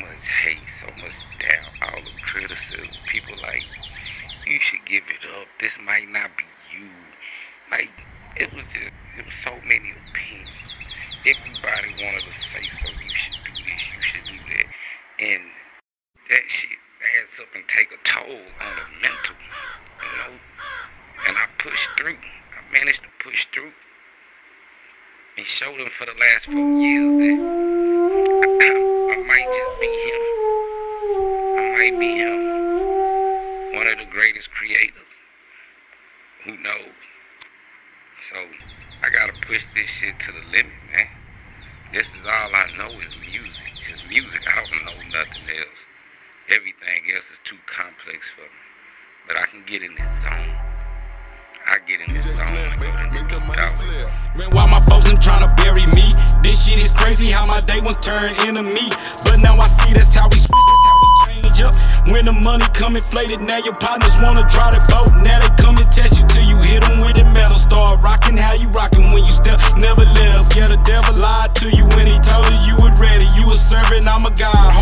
much hate, so much doubt, all the criticism. People like, you should give it up. This might not be you. Like, it was just, it was so many opinions. Everybody wanted to say, so you should do this, you should do that. And that shit adds up and take a toll on the mental, you know? And I pushed through. I managed to push through and show them for the last four years that I might him. One of the greatest creators. Who knows? So I gotta push this shit to the limit, man. This is all I know is music. Just music. I don't know nothing else. Everything else is too complex for me. But I can get in this zone. I get in this zone. To this dope Man, while my folks them tryna bury me, this shit is crazy how my day was turned into me. But now I money come inflated, now your partners wanna draw the boat. Now they come and test you till you hit them with the metal. Start rocking how you rocking when you step, never left. Yeah, the devil lied to you when he told you you was ready. You was serving, I'm a god.